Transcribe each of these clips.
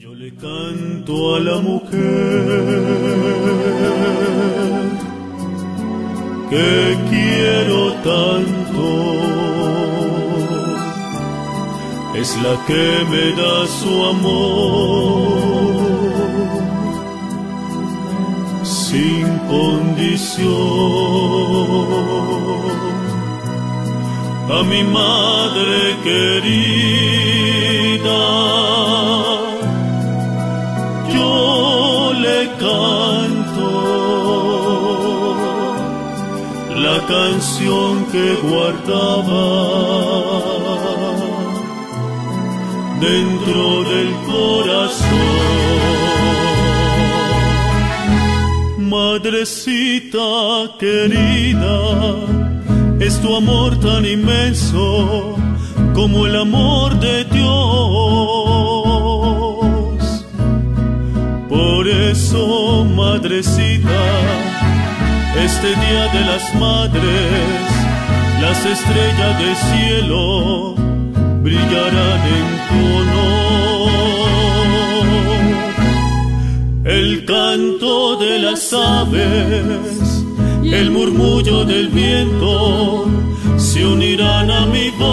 Yo le canto a la mujer que quiero tanto. Es la que me da su amor sin condición. A mi madre querida, la canción que guardaba dentro del corazón. Madrecita querida, es tu amor tan inmenso como el amor de Dios. Por eso, madrecita, este día de las madres, las estrellas del cielo brillarán en tu honor. El canto de las aves, el murmullo del viento, se unirán a mi voz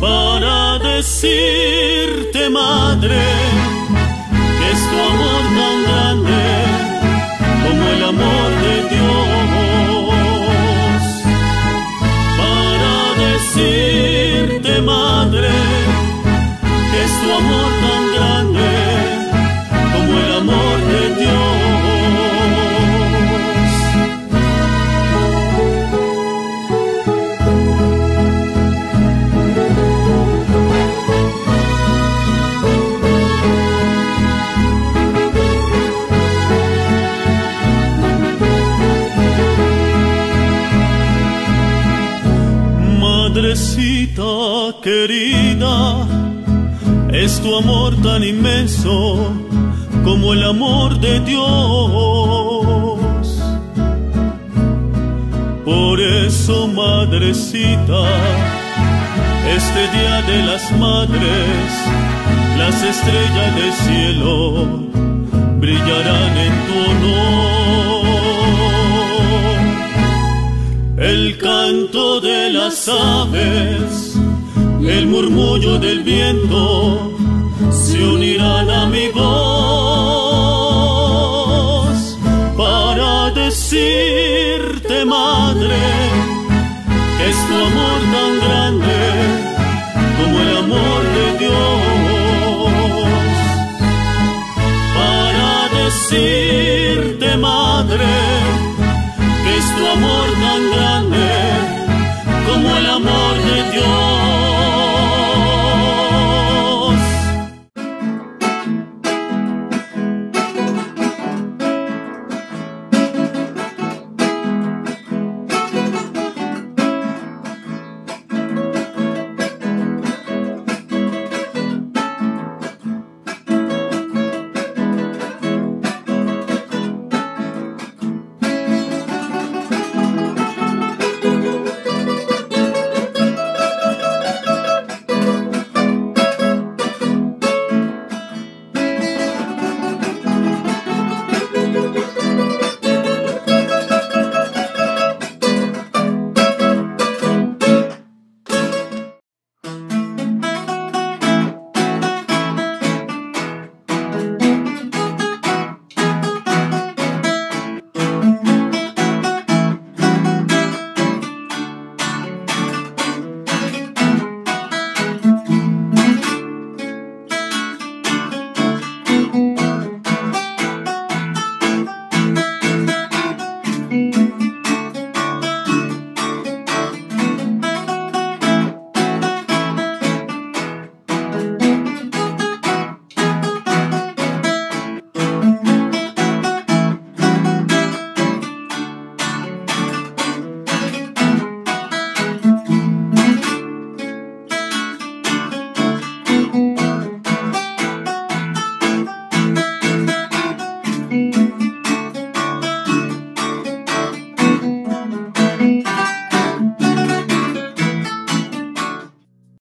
para decirte, madre, madre, que es tu amor Madrecita querida, es tu amor tan inmenso como el amor de Dios. Por eso, madrecita, este día de las madres, las estrellas del cielo brillarán en tu honor. el canto de las aves, el murmullo del viento se unirán a mi voz para decirte, madre, que es tu amor tan grande es tu amor tan grande como el amor de Dios.